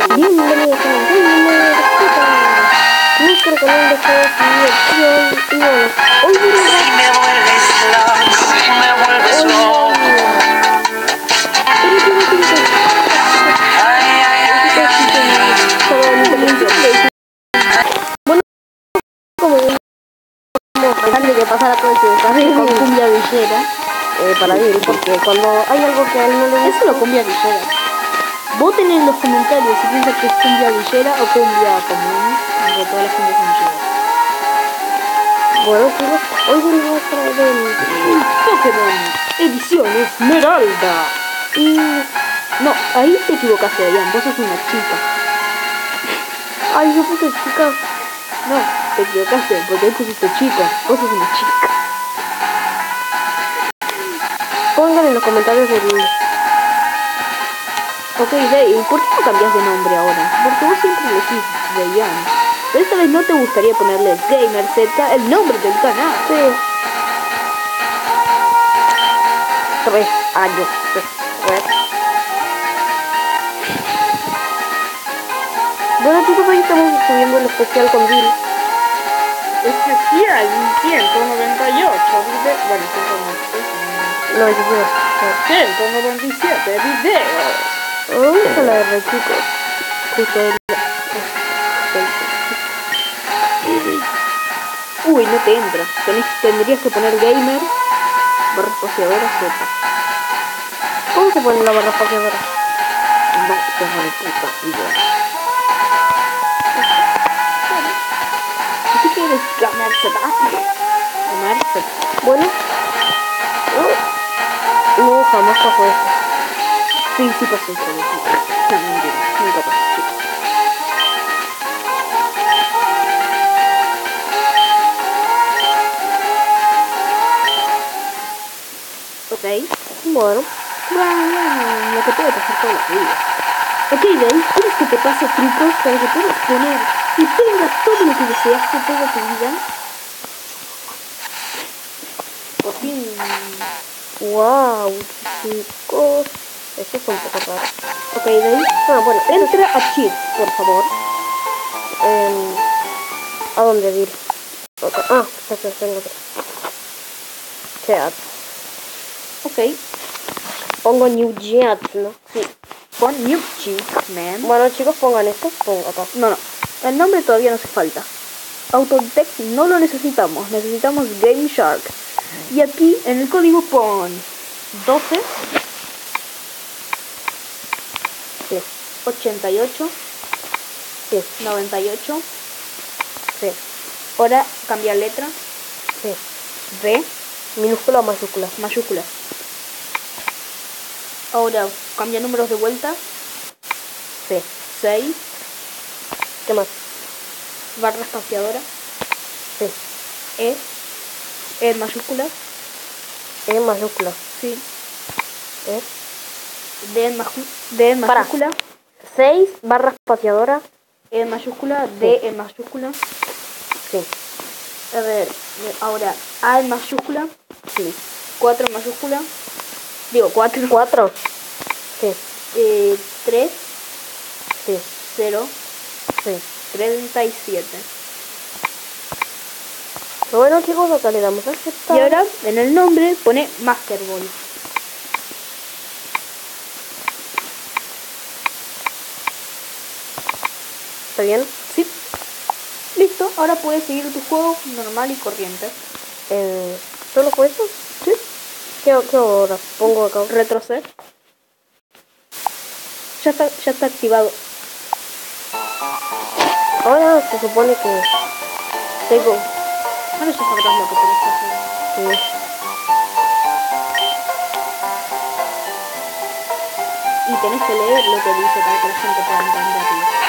Bienvenidos a un nuevo nuestro canal de juegos y diversión. Y bueno, hoy vamos a me vuelves loco, me vuelves loco. Ay, ay, ay, Bueno, como de pasar a todo desafío con cumbia eh, para Bill, porque cuando hay algo que a él no Es solo cumbia villera. Voten en los comentarios si piensan que es cumbia villera o cumbia común. Porque todas las cumbias chidas. bueno chicos, hoy venimos a traer el... Pokémon Edición Esmeralda. Y... No, ahí te equivocaste, Adrián. Vos sos una chica. Ay, yo puse chicas. No, te equivocaste porque ahí pusiste chico. Vos sos una chica. Pongan en los comentarios el... Ok, Dave, ¿por qué no cambias de nombre ahora? Porque vos siempre elegís Dayan. Pero esta vez no te gustaría ponerle Gamer Z el nombre del canal. Sí. Tres años después. Bueno chicos, hoy estamos subiendo el especial con Bill. Especial 198, bueno, 197. No, eso fue. 197 videos. Vamos a la R, chicos. Justo el... Uy, no te entra. Tenés- tendrías que poner gamer barra espaciadora Z. ¿Cómo se pone la barra espaciadora? No, tengo de puta idea. ¿Tú quieres gamer Z? Gamer Z. Bueno. No, no jamás pasó eso. Sí, sí pasó eso. No, mentira. Nunca pasó. sí. Ok. Bueno. Bueno, lo que puede pasar toda la vida. Ok, Dave, ¿quieres que te pase trucos para que puedas poner y tengas todo lo que deseaste toda tu vida? Por fin. Wow, chicos. Esto es un poco raro. Ok, Dave, Ah, bueno, entra a Cheat, por favor. Em, ¿A dónde ir? Ok, Ah, esto tengo que... Chat. Ok, Pongo New Chat, ¿no? sí. Pon New Cheat, man. Bueno, chicos, pongan esto. Pongo acá. No, no. El nombre todavía no hace falta. Autotext no lo necesitamos. Necesitamos Game Shark. Y aquí en el código pon 12 Sí, 88 sí, 98. sí, Ahora cambia letra. sí. B Minúscula o mayúscula. mayúscula. Ahora cambia números de vuelta. Sí. 6 ¿Qué más? barra espaciadora. Sí. E. E mayúscula. E mayúscula. Sí. E. D en, maju- D en Para. Mayúscula. 6 barra espaciadora. En mayúscula. D en mayúscula. Sí. A ver, ahora A en mayúscula, Sí. 4 en mayúscula, digo 4, 4. Sí, eh, 3, sí, 0, sí. 37. Bueno, chicos, acá le damos a aceptar. Y ahora en el nombre pone Master Ball. ¿Está bien? ¿Sí? Listo, ahora puedes seguir tu juego normal y corriente. Eh, ¿Solo fue eso? ¿Sí? ¿Qué, qué hora? Pongo acá. Retroceder. Ya está, ya está activado. Ahora se supone que tengo. Ahora ya sabrás lo que tenés que hacer. Sí. Y tenés que leer lo que dice para que la gente pueda entenderlo.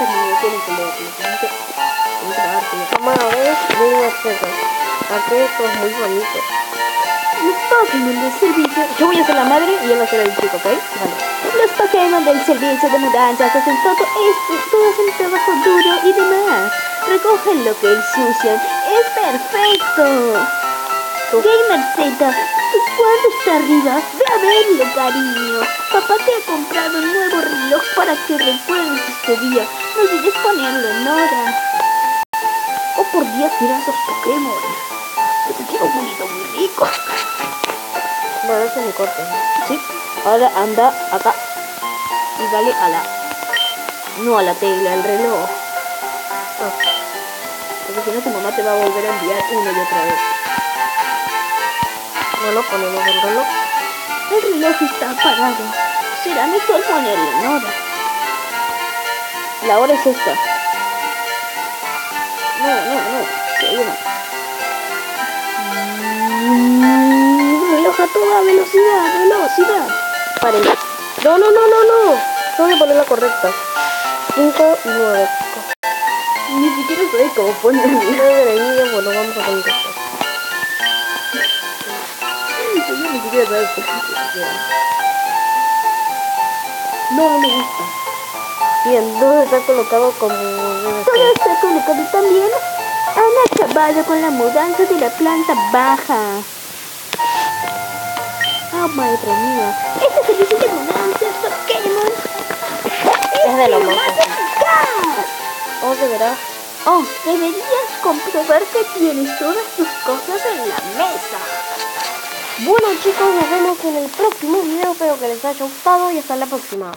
Ellos no tienen que leerlo, tienen que, tienen que pagarte. Mamá, a ver, vengo a hacerlo. Aquí esto es muy bonito. Los Pokémon del servicio. Yo voy a ser la madre y él va a ser el chico, ¿ok? Vale. Los Pokémon del servicio de mudanzas hacen todo esto, todo hacen trabajo duro y demás. Recogen lo que ensucian. ¡Es perfecto! Gamer Z, tu cuadro está arriba. Ve a verlo, cariño. Papá te ha comprado un nuevo reloj para que recuerdes este día. No olvides ponerlo en hora. Oh, por Dios, mira esos Pokémon. Te quiero un bonito muy rico. Bueno, ese es mi corte. Sí, ahora anda acá y dale a la. No a la tecla, al reloj. Porque si no, tu mamá te va a volver a enviar una y otra vez. No lo ponemos el reloj. El reloj está apagado. Será mejor ponerlo en hora. La hora es esta. No, no, no. Sí, una. Mm, Reloj a toda velocidad, velocidad. Paren. No, no, no, no, no. Tengo que poner la correcta. 5 y 9. Ni siquiera sé cómo ponerlo. 9 de enemigo, bueno, vamos a poner esto. Yo ni siquiera sabes por qué se queda. No, no me gusta. Bien, ¿dónde está colocado como debe ser? está colocado también. Han acabado con la mudanza de la planta baja. Oh, madre mía. Este servicio de mudanza Pokémon Es de lo más. Oh, de verdad. Oh, deberías comprobar que tienes todas tus cosas en la mesa. Bueno chicos, nos vemos en el próximo video. Espero que les haya gustado y hasta la próxima.